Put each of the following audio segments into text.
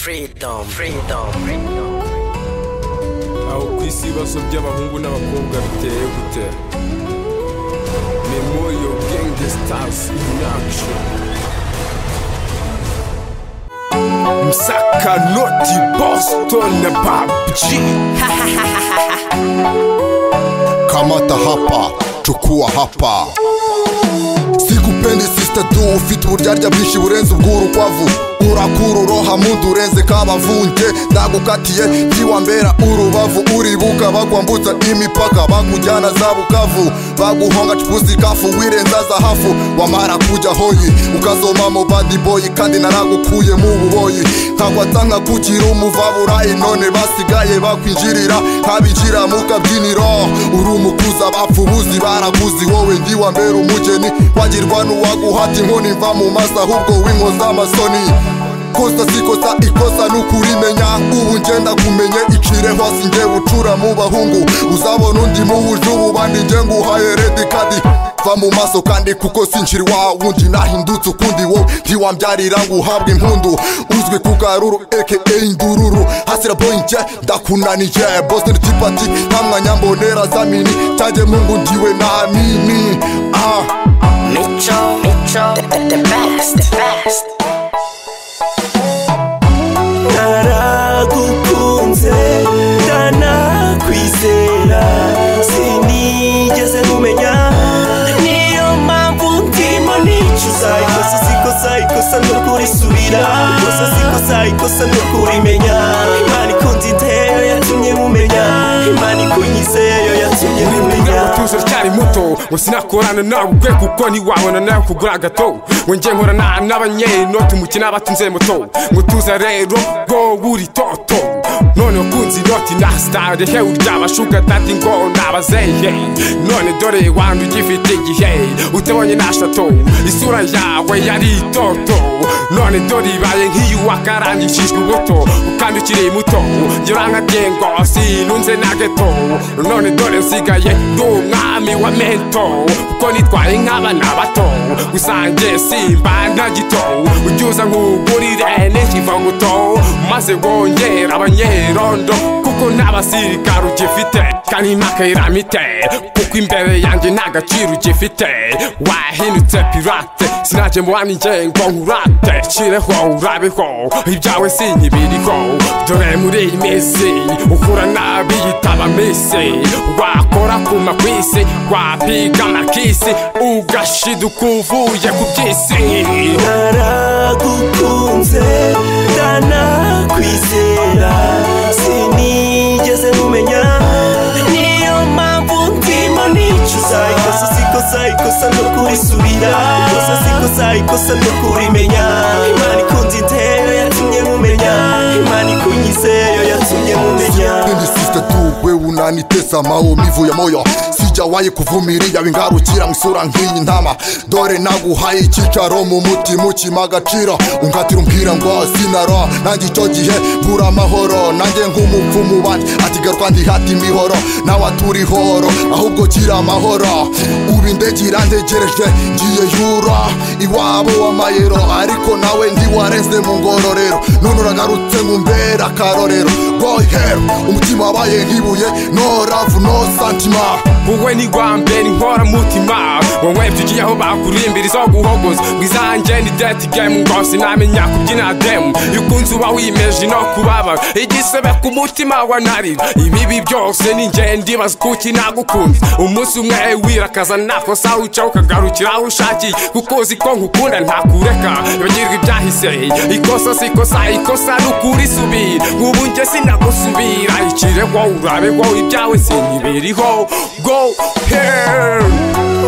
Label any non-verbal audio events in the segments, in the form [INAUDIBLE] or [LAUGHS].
freedom, freedom, freedom. aho ku isi ibibazo by'abahungu n'abakobwa biteye gute? Memorial gang stars in action. Msaka noti boston na babji [LAUGHS] kamata hapa chukua hapa. Sikupendi sister du ufite uburyarya bwinshi burenze ubw'urukwavu urakura uroha mudu urenze kabavunje ndagukatiye byiwambera urubavu uribuka bagwambutsa imipaka bakujyana za bukavu. Baguhonga cipusi kafu wirenza zahafu. Wamara kujya hoyi ukazomamo badi boyi kandi naragukuye mu buboyi. Nkakwata nkakugira umuvaburayi none basigaye bakwinjirira. Nkabinjira mu kabyiniro uri umukuza bapfubuzi barakuzi wowe ndiwambera umugeni. Wagirwa n'uwaguhata inkoni mva mu masa ahubwo w'inkoza amasoni kosa sikosa ikosa nukurimenya. Ubu ngenda kumenye icire hose nge bucura mu bahungu. Uzabona undi muhuje ububandi nge nguhaye redi kadi va mu maso kandi kuko sinshiri wa wundi nahindutse ukundi wo. Ntiwambyarira ngo uhabwe impundu. Uzwi ku karuru aka indururu hasira boy nje ndakunanije. Boston tipati nta mwanya mbonera zamini cyanjye mungu ndiwe namini ah. Micho, Micho, the, the, the best, the best. Sinigeze nkumenya niyo mpamvu ndimo nicuza. Ikosa sikosa ikosa no kurisubira ikosa sikosa ikosa no kurimenya muto ngo sinakorana nawe ubwe kuko ntiwabona nawe kugura gato. Ngo njye nkorana n'abanyenoti umukino abatunze moto. Ngo tuza rero ngo buri toto. None wakunze inoti na sitade he uryama shuga dadi ngo nabazeye none dore wandu ugifite igihe utabonye na shato isura yawe yari itoto none dore ibaye nk'iy'uwakarangishijwe ubuto. Kandi ukiri muto ngira nka gengo sinunze na geto. None dore nsigaye ndi umwami wa mento kuko nitwaye nk'abana bato gusa njye simba nta gito ujya uza nkugurire n'ikivaguto maze wongera abanyerondo kuko nta basirikare ugifite. Kandi ntakayiramite kuko imbere yanjye nta gaciro ugifite. Wahindutse pirate sinajye mu bandi njye ngo nkurate. Shyireho urabeho ibyawe sinkibiriho dore muri iyi minsi ukura nabi yitaba misi wakora ku makwisi wapiga amakisi ugashiduka uvuye ku by'isi. Naragukunze ndanakwizera. Sinigeze nkumenya niyo mpamvu ndimo nicuza. Ikosa sikosa ikosa no kurisubira. Ikosa sikosa ikosa no kurimenya. Imana ikunze intero yatumye mumenya. Imana ikunyizeyo yatumye mumenya. Unanitesa maumivu ya moyo. Sijawahi kuvumilia wingarukira mu isura nk'iyi ntama. Dore naguhaye icyicaro mu mutima ukima agaciro unkatira umbwira ngo sinaro nanjye icyo gihe mbura amahoro. Nanjye nk'umupfumu bandi ati garuka ndihata imihoro nawe aturi horo. Ahubwo gira amahoro. Ubu indege irantegereje ngiye yura iwabo w'amayero. Ariko nawe ntiwarenze mu ngororero none uragarutse ngumbera akarorero go hero umutima wabaye nk'ibuye. No ravu no santima. Wowe ni rwambere inkora mutima. Wowe tugiye aho bakurimbira guhogoza. Ngo izanjye ni deti gemu ngo sinamenya kubyina demu yukunze uba wimeje no kubabara igisebe ku mutima wa narira ibibi byose ni njye ndibaza kuki nagukunze umunsi umwe wirakaza nakosa uca ukagarukira aho ushakiye. Kuko uzi ko nkukunda ntakureka. Ibagirwa ibyahise. Ikosa si ikosa ikosa ni ukurisubira ubu njye sinagusubira ikireho urabeho ibyawe sinkibiriho go here.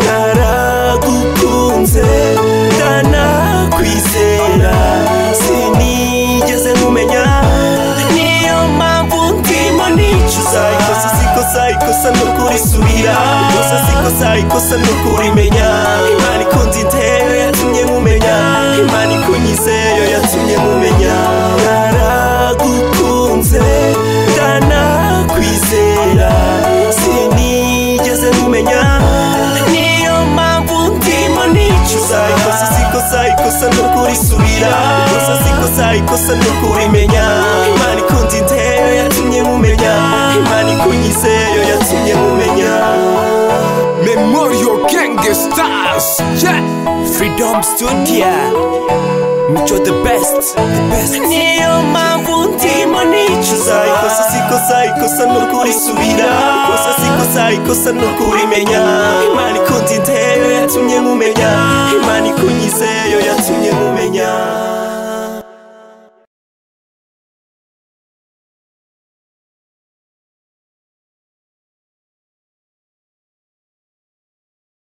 Naragukunze ndanakwizera. Sinigeze nkumenya niyo mpamvu ndimo nicuza. Ikosa sikosa ikosa no kurisubira ikosa sikosa ikosa no kurimenya imana ikunze intero yatumye mumenya. Imana ikunyizeyo yatumye mumenya. Mpamvu gusa siko ikosa sikosa ikosa no kurimenya ni imana ikunda intero yatumye mumenya. Imana ikunyizeyo yatumye mumenya. Memorial Gang Stars yeah. freedom studio. Mico the best? The best. Niyo mpamvu ndimo nicuza ikosa ikosa n'ukurisubira ikosa si ikosa ikosa n'ukurimenya imana ikunze intebe yatumye nkumenya imana ikunyize yo yatumye nkumenya